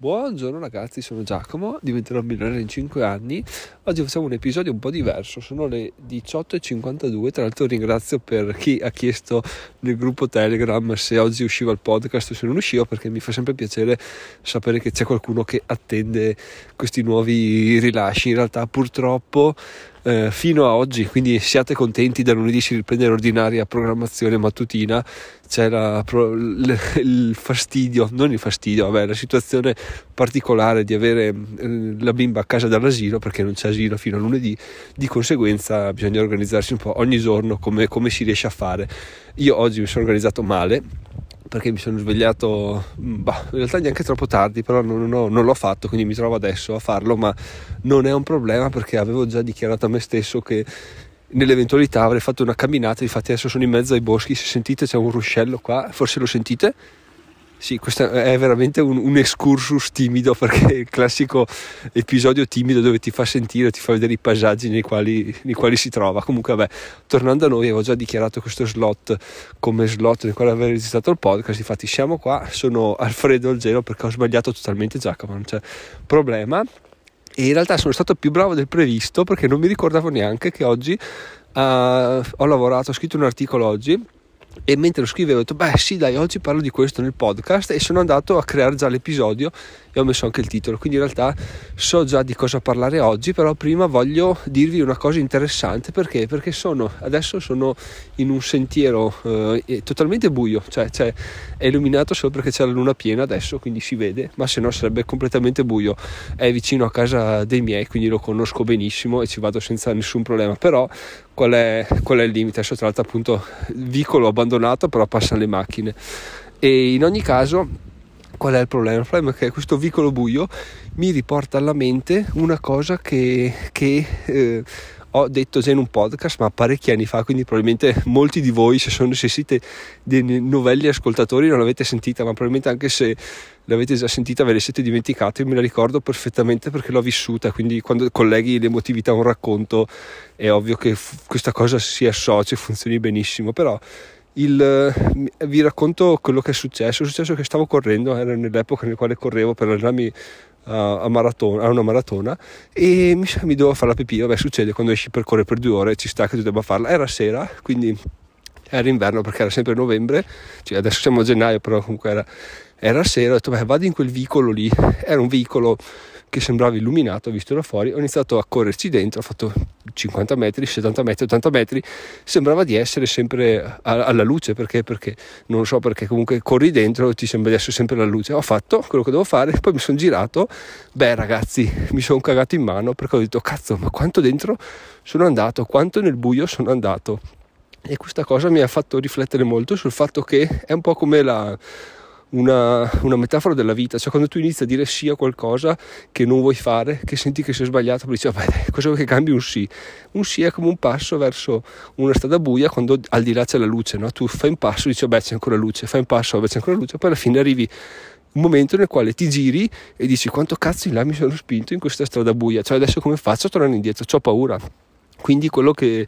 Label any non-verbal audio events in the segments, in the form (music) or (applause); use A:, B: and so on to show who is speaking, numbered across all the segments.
A: Buongiorno ragazzi, sono Giacomo, diventerò milionario in 5 anni. Oggi facciamo un episodio un po' diverso, sono le 18.52, tra l'altro ringrazio per chi ha chiesto nel gruppo Telegram se oggi usciva il podcast o se non usciva perché mi fa sempre piacere sapere che c'è qualcuno che attende questi nuovi rilasci. In realtà purtroppo eh, fino a oggi, quindi siate contenti, da lunedì si riprende l'ordinaria programmazione mattutina, c'è la, il, il fastidio, non il fastidio, vabbè, la situazione particolare di avere eh, la bimba a casa dall'asilo perché non c'è asilo fino a lunedì, di conseguenza bisogna organizzarsi un po' ogni giorno come, come si riesce a fare. Io oggi mi sono organizzato male perché mi sono svegliato bah, in realtà neanche troppo tardi però non, non, non, l'ho fatto quindi mi trovo adesso a farlo ma non è un problema perché avevo già dichiarato a me stesso che nell'eventualità avrei fatto una camminata infatti adesso sono in mezzo ai boschi se sentite c'è un ruscello qua forse lo sentite sì, questo è veramente un, un, excursus timido perché è il classico episodio timido dove ti fa sentire, ti fa vedere i paesaggi nei quali, nei quali si trova. Comunque, vabbè, tornando a noi, avevo già dichiarato questo slot come slot nel quale aver registrato il podcast. Infatti, siamo qua. Sono Alfredo al gelo perché ho sbagliato totalmente Giacomo, non c'è problema. E in realtà sono stato più bravo del previsto perché non mi ricordavo neanche che oggi uh, ho lavorato, ho scritto un articolo oggi e mentre lo scrivevo ho detto beh sì dai oggi parlo di questo nel podcast e sono andato a creare già l'episodio ho messo anche il titolo quindi in realtà so già di cosa parlare oggi però prima voglio dirvi una cosa interessante perché? Perché sono adesso sono in un sentiero eh, totalmente buio cioè, cioè è illuminato solo perché c'è la luna piena adesso quindi si vede ma se no sarebbe completamente buio. È vicino a casa dei miei quindi lo conosco benissimo e ci vado senza nessun problema. Però qual è, qual è il limite? Adesso tra l'altro appunto vicolo abbandonato però passano le macchine. E in ogni caso qual è il problema? Il problema è che questo vicolo buio mi riporta alla mente una cosa che, che eh, ho detto già in un podcast ma parecchi anni fa quindi probabilmente molti di voi se, sono, se siete dei novelli ascoltatori non l'avete sentita ma probabilmente anche se l'avete già sentita ve le siete dimenticate io me la ricordo perfettamente perché l'ho vissuta quindi quando colleghi l'emotività a un racconto è ovvio che f- questa cosa si associa e funzioni benissimo però il, vi racconto quello che è successo. È successo che stavo correndo, era nell'epoca nel quale correvo per allenarmi a, a, maratona, a una maratona e mi, mi dovevo fare la pipì. Vabbè, succede quando esci per correre per due ore, ci sta che tu debba farla. Era sera, quindi era inverno perché era sempre novembre, cioè adesso siamo a gennaio, però comunque era, era sera. Ho detto, beh, vado in quel vicolo lì. Era un vicolo che sembrava illuminato visto da fuori, ho iniziato a correrci dentro, ho fatto 50 metri, 70 metri, 80 metri, sembrava di essere sempre alla luce, perché? Perché non so perché comunque corri dentro e ti sembra di essere sempre alla luce. Ho fatto quello che devo fare, poi mi sono girato, beh ragazzi, mi sono cagato in mano perché ho detto cazzo, ma quanto dentro sono andato, quanto nel buio sono andato. E questa cosa mi ha fatto riflettere molto sul fatto che è un po' come la una, una, metafora della vita, cioè quando tu inizi a dire sì a qualcosa che non vuoi fare, che senti che sei sbagliato, poi dici, vabbè, cosa vuoi che cambi un sì? Un sì è come un passo verso una strada buia quando al di là c'è la luce, no? Tu fai un passo e dici, vabbè c'è ancora luce, fai un passo, vabbè c'è ancora luce, poi alla fine arrivi un momento nel quale ti giri e dici quanto cazzo in là mi sono spinto in questa strada buia, cioè adesso come faccio a tornare indietro? Ho paura. Quindi quello che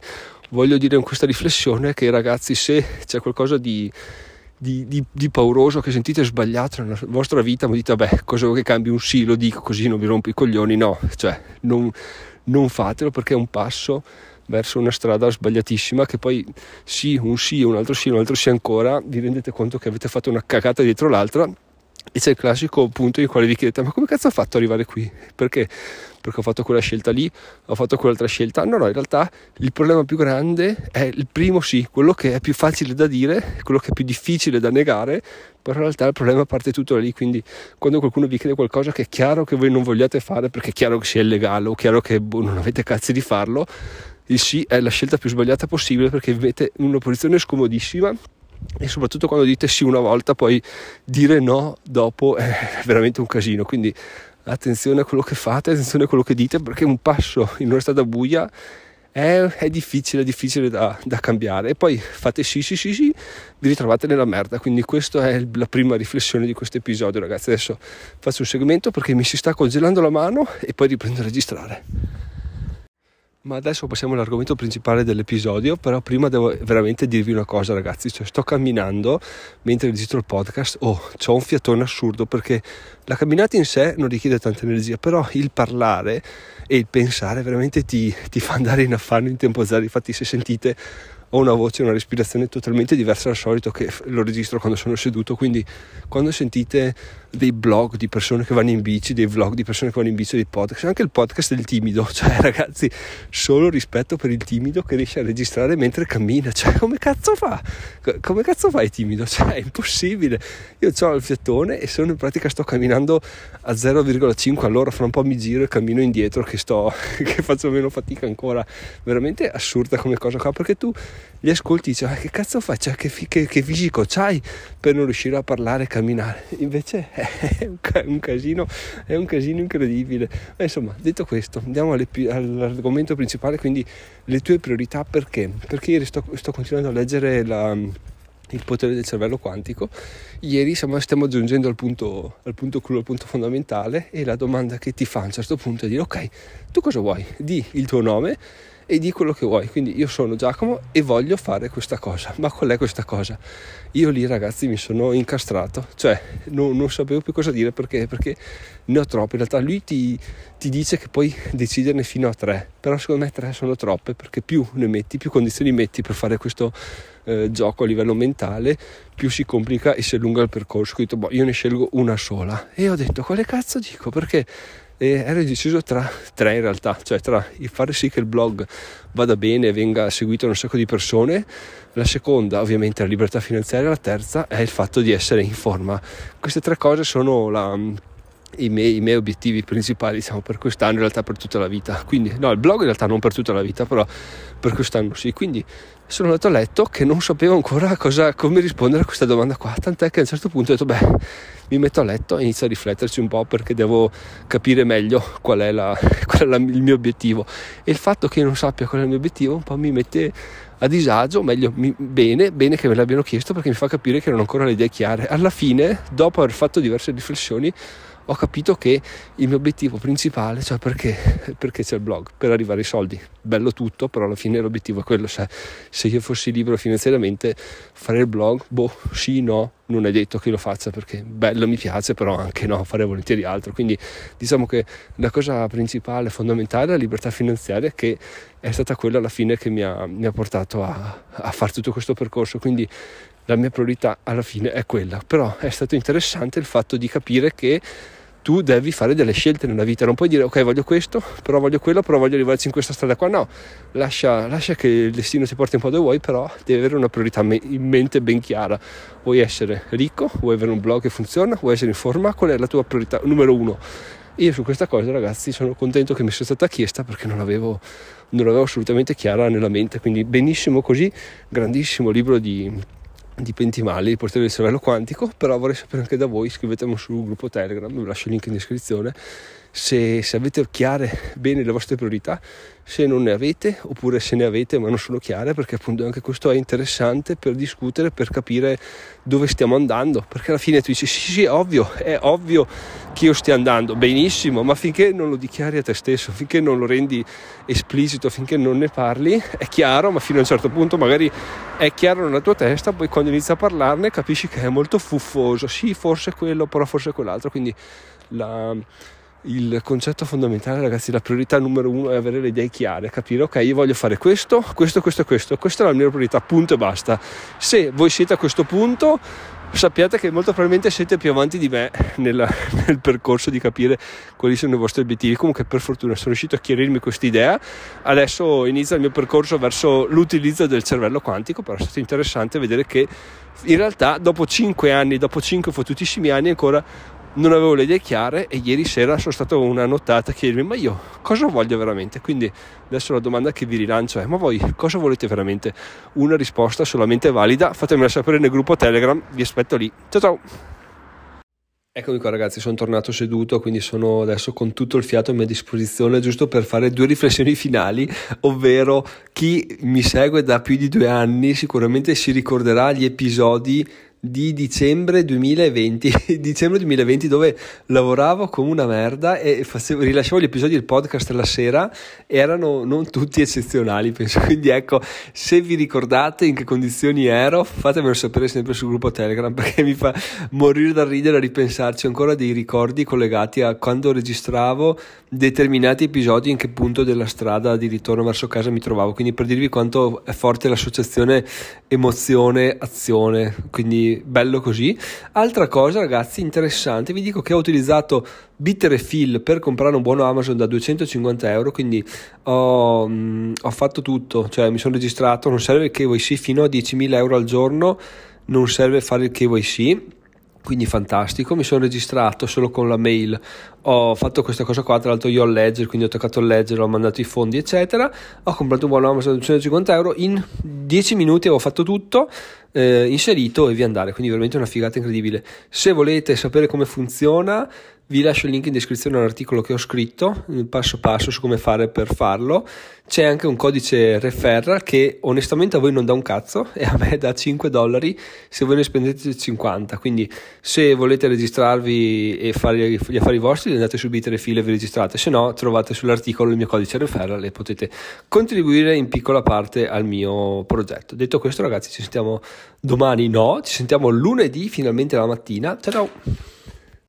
A: voglio dire in questa riflessione è che ragazzi se c'è qualcosa di di, di, di, pauroso che sentite sbagliato nella vostra vita, ma dite, vabbè, cosa vuoi che cambi un sì, lo dico così, non vi rompo i coglioni, no, cioè non, non fatelo perché è un passo verso una strada sbagliatissima che poi sì, un sì, un altro sì, un altro sì ancora, vi rendete conto che avete fatto una cagata dietro l'altra e c'è il classico punto in cui vi chiedete ma come cazzo ha fatto ad arrivare qui? Perché? Perché ho fatto quella scelta lì, ho fatto quell'altra scelta. No, no, in realtà il problema più grande è il primo sì, quello che è più facile da dire, quello che è più difficile da negare, però in realtà il problema parte tutto da lì. Quindi quando qualcuno vi chiede qualcosa che è chiaro che voi non vogliate fare perché è chiaro che sia illegale o chiaro che boh, non avete cazzi di farlo, il sì è la scelta più sbagliata possibile perché vi mette in una posizione scomodissima e soprattutto quando dite sì una volta poi dire no dopo è (laughs) veramente un casino. Quindi attenzione a quello che fate attenzione a quello che dite perché un passo in una strada buia è, è difficile difficile da, da, cambiare. E poi fate sì sì sì sì vi ritrovate nella merda. Quindi questa è la prima riflessione di questo episodio ragazzi. Adesso faccio un segmento perché mi si sta congelando la mano e poi riprendo a registrare Ma adesso passiamo all'argomento principale dell'episodio, però prima devo veramente dirvi una cosa ragazzi, cioè sto camminando mentre registro il podcast, oh, ho un fiatone assurdo perché la camminata in sé non richiede tanta energia, però il parlare e il pensare veramente ti, ti fa andare in affanno in tempo zero, infatti se sentite ho una voce, una respirazione totalmente diversa dal solito che lo registro quando sono seduto, quindi quando sentite dei blog di persone che vanno in bici, dei vlog di persone che vanno in bici, dei podcast, anche il podcast del timido, (laughs) cioè ragazzi, solo rispetto per il timido che riesce a registrare mentre cammina, cioè come cazzo fa? Come cazzo fa il timido? (laughs) Cioè è impossibile. Io ho il fiatone e sono in pratica sto camminando a 0,5 all'ora, fra un po' mi giro e cammino indietro che sto (laughs) che faccio meno fatica ancora. Veramente assurda come cosa qua perché tu li ascolti e dici ah, che cazzo fai? Cioè, che, che, che, fisico c'hai per non riuscire a parlare e camminare? Invece (laughs) è un, un, casino, è un casino incredibile. Ma insomma, detto questo, andiamo all'argomento principale, quindi le tue priorità perché? Perché ieri sto, sto continuando a leggere la, il potere del cervello quantico. Ieri stiamo, stiamo giungendo al punto, al punto al punto fondamentale e la domanda che ti fa a un certo punto è dire ok, tu cosa vuoi? Di il tuo nome e di quello che vuoi. Quindi io sono Giacomo e voglio fare questa cosa. Ma qual è questa cosa? Io lì ragazzi mi sono incastrato, cioè non, non sapevo più cosa dire perché, perché ne ho troppe. In realtà lui ti, ti, dice che puoi deciderne fino a tre, però secondo me tre sono troppe perché più ne metti, più condizioni metti per fare questo eh, gioco a livello mentale, più si complica e si allunga il percorso. Quindi boh, io ne scelgo una sola. E ho detto quale cazzo dico? Perché e ero deciso tra tre in realtà, cioè tra il fare sì che il blog vada bene e venga seguito da un sacco di persone, la seconda ovviamente la libertà finanziaria, la terza è il fatto di essere in forma. Queste tre cose sono la, i, miei, i miei, obiettivi principali diciamo, per quest'anno, in realtà per tutta la vita. Quindi, no, il blog in realtà non per tutta la vita, però per quest'anno sì. Quindi sono andato a letto che non sapevo ancora cosa, come rispondere a questa domanda qua, tant'è che a un certo punto ho detto, beh, mi metto a letto e inizio a rifletterci un po' perché devo capire meglio qual è, la, (laughs) qual è la, il mio obiettivo. E il fatto che io non sappia qual è il mio obiettivo un po' mi mette a disagio, meglio mi, bene, bene che me l'abbiano chiesto perché mi fa capire che non ho ancora le idee chiare. Alla fine, dopo aver fatto diverse riflessioni, ho capito che il mio obiettivo principale, cioè perché, perché c'è il blog, per arrivare ai soldi, bello tutto, però alla fine l'obiettivo è quello, cioè, se io fossi libero finanziariamente fare il blog, boh, sì, no, non è detto che lo faccia perché bello mi piace, però anche no, fare volentieri altro. Quindi diciamo che la cosa principale, fondamentale è la libertà finanziaria che è stata quella alla fine che mi ha, mi ha portato a, a fare tutto questo percorso. Quindi la mia priorità alla fine è quella. Però è stato interessante il fatto di capire che tu devi fare delle scelte nella vita, non puoi dire ok voglio questo, però voglio quello, però voglio arrivarci in questa strada qua, no, lascia, lascia che il destino ti porti un po' dove vuoi, però devi avere una priorità in mente ben chiara, vuoi essere ricco, vuoi avere un blog che funziona, vuoi essere in forma, qual è la tua priorità numero uno? Io su questa cosa ragazzi sono contento che mi sia stata chiesta perché non l'avevo, non l'avevo assolutamente chiara nella mente, quindi benissimo così, grandissimo libro di di Pentimali, il portiere del cervello quantico, però vorrei sapere anche da voi, scrivetemi sul gruppo Telegram, vi lascio il link in descrizione, se, se, avete chiare bene le vostre priorità, se non ne avete oppure se ne avete ma non sono chiare, perché appunto anche questo è interessante per discutere, per capire dove stiamo andando, perché alla fine tu dici sì sì è ovvio, è ovvio che io stia andando benissimo, ma finché non lo dichiari a te stesso, finché non lo rendi esplicito, finché non ne parli, è chiaro, ma fino a un certo punto magari è chiaro nella tua testa, poi quando inizi a parlarne capisci che è molto fuffoso, sì forse quello, però forse quell'altro, quindi la il concetto fondamentale, ragazzi, la priorità numero uno è avere le idee chiare, capire, ok, io voglio fare questo, questo, questo questo, questa è la mia priorità, punto e basta. Se voi siete a questo punto, sappiate che molto probabilmente siete più avanti di me nel, (laughs) nel percorso di capire quali sono i vostri obiettivi. Comunque, per fortuna, sono riuscito a chiarirmi questa idea. Adesso inizia il mio percorso verso l'utilizzo del cervello quantico, però è stato interessante vedere che in realtà dopo 5 anni, dopo 5 fottutissimi anni ancora non avevo le idee chiare e ieri sera sono stato una nottata a chiedermi ma io cosa voglio veramente? Quindi adesso la domanda che vi rilancio è ma voi cosa volete veramente? Una risposta solamente valida fatemela sapere nel gruppo telegram vi aspetto lì. Ciao ciao! Eccomi qua ragazzi, sono tornato seduto, quindi sono adesso con tutto il fiato a mia disposizione giusto per fare due riflessioni finali, ovvero chi mi segue da più di due anni sicuramente si ricorderà gli episodi di dicembre 2020, (laughs) dicembre 2020 dove lavoravo come una merda e facevo, rilasciavo gli episodi del podcast la sera erano non tutti eccezionali, (laughs) penso. Quindi ecco, se vi ricordate in che condizioni ero, fatemelo sapere sempre sul gruppo Telegram (laughs) perché mi fa morire da ridere a ripensarci ancora dei ricordi collegati a quando registravo determinati episodi in che punto della strada di ritorno verso casa mi trovavo. Quindi per dirvi quanto è forte l'associazione emozione azione. Bello così. Altra cosa, ragazzi, interessante, vi dico che ho utilizzato Bitter e Fill per comprare un buono Amazon da 250 euro, quindi ho, mh, mm, ho fatto tutto, cioè mi sono registrato, non serve il KYC fino a 10.000 euro al giorno, non serve fare il KYC quindi fantastico, mi sono registrato solo con la mail, ho fatto questa cosa qua, tra l'altro io ho il ledger, quindi ho toccato il ledger, ho mandato i fondi eccetera, ho comprato un buono Amazon da 250 euro, in 10 minuti avevo fatto tutto, eh, inserito e via andare, quindi veramente una figata incredibile. Se volete sapere come funziona, vi lascio il link in descrizione all'articolo che ho scritto, passo passo su come fare per farlo. C'è anche un codice referral che onestamente a voi non dà un cazzo (laughs) e a me dà 5 dollari se voi ne spendete 50. Quindi se volete registrarvi e fare gli affari vostri andate su Bitter e File e vi registrate, se no trovate sull'articolo il mio codice referral e potete contribuire in piccola parte al mio progetto. Detto questo ragazzi ci sentiamo domani, no, ci sentiamo lunedì finalmente la mattina. Ciao ciao!